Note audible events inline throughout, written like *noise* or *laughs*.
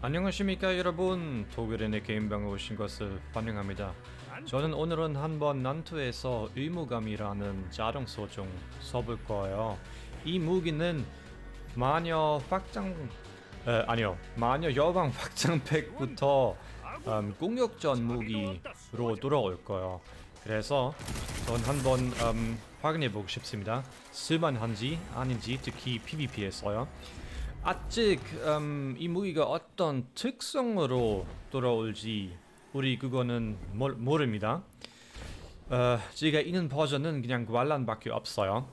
안녕하십니까 여러분. 독일인의 게임방에 오신 것을 환영합니다. 저는 오늘은 한번 난투에서 의무감이라는 자동소총 써볼 거예요. 이 무기는 마녀 확장 에, 아니요. 마녀 여왕 확장팩부터 음, 공격전 무기로 돌아올 거예요. 그래서 전 한번 음, 확인해보고 싶습니다. 쓸만한지 아닌지 특히 PvP에서요 아직 음, 이 무기가 어떤 특성으로 돌아올지 우리 그거는 몰, 모릅니다. 어, 제가 있는 버전은 그냥 관란밖에 없어요.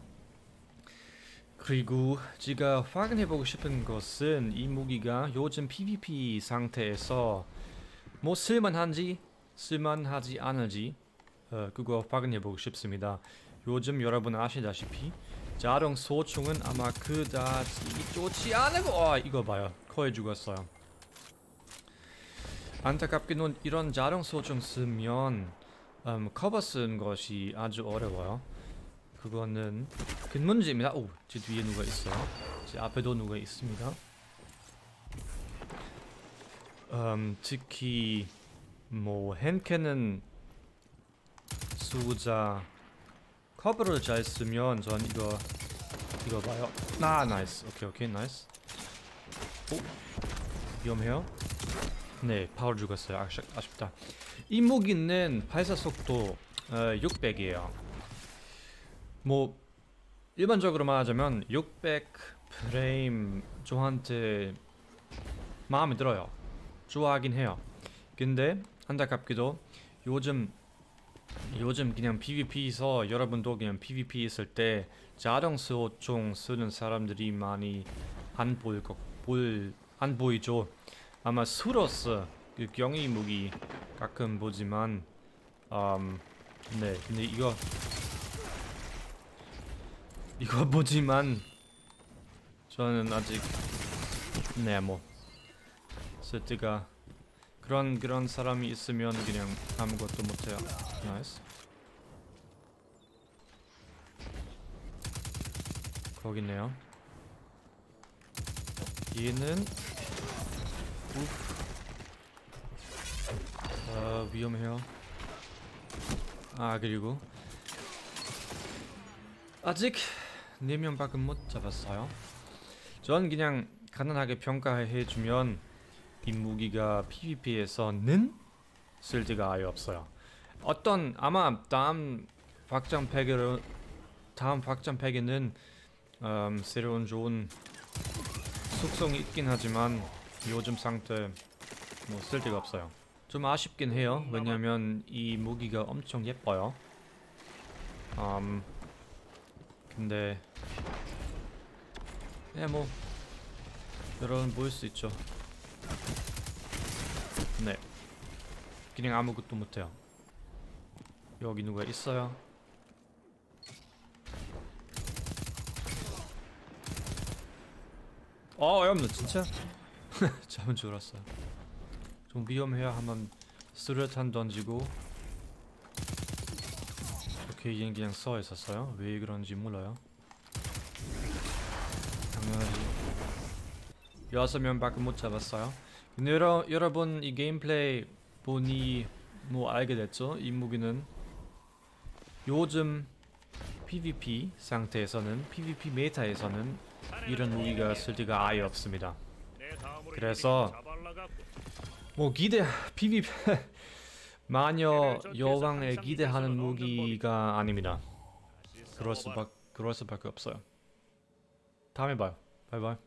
그리고 제가 확인해보고 싶은 것은 이 무기가 요즘 PvP 상태에서 뭐 쓸만한지 쓸만하지 않을지 어, 그거 확인해보고 싶습니다. 요즘 여러분 아시다시피 자동 소총은 아마 그다지 좋지 않고 어, 이거 봐요. 거의 죽었어요. 안타깝게는 이런 자동 소총 쓰면 음, 커버 쓰는 것이 아주 어려워요. 그거는 큰 문제입니다. 오, 제 뒤에 누가 있어요? 제 앞에도 누가 있습니다. 음, 특히 뭐 헨케는 수자 커브를 잘 쓰면 전 이거 이거 봐요. 아 nice. 오케이 오케이 nice. 오 위험해요. 네 바로 죽었어요. 아쉽, 아쉽다. 이 무기는 발사 속도 어, 600이에요. 뭐 일반적으로 말하자면 600 프레임 저한테 마음에 들어요. 좋아하긴 해요. 근데 안타깝게도 요즘 요즘 그냥 PVP에서 여러분도 그냥 PVP 있을 때 자동 소총 쓰는 사람들이 많이 안 보일 것, 보일, 안 보이죠. 아마 수로스 그 경위 무기 가끔 보지만 음, 네 근데 이거 이거 보지만 저는 아직 네뭐 세트가 그런 그런 사람이 있으면 그냥 아무것도 못해요. 나이스. 거기 있네요. 얘는 아 위험해요. 아 그리고 아직 4명밖에 못 잡았어요. 전 그냥 간단하게 평가해주면 이 무기가 PVP에서는 쓸데가 아예 없어요. 어떤 아마 다음 확장 팩으로 다음 확장 팩에는 음, 새로운 좋은 속성이 있긴 하지만 요즘 상태 뭐 쓸데가 없어요. 좀 아쉽긴 해요. 왜냐면 이 무기가 엄청 예뻐요. 음, 근데 네, 뭐 여러분 보일 수 있죠. 네. 그냥 아무것도 못해요. 여기 누가 있어요? 어, 어염나 진짜? *laughs* 잠은 줄었어요. 좀 위험해야 한번 수류탄 던지고 오케이 얘는 그냥 써 있었어요. 왜 그런지 몰라요. 당연하지. 여섯 명밖에 못 잡았어요. 근데 여러, 여러분 이 게임플레이 보니 뭐 알게 됐죠? 이 무기는 요즘 PVP 상태에서는 PVP 메타에서는 이런 무기가 쓸데가 아예 없습니다. 그래서 뭐 기대 PVP *laughs* 마녀 여왕에 기대하는 무기가 아닙니다. 그럴 수밖 그럴 수밖에 없어요. 다음에 봐요. 바이바이.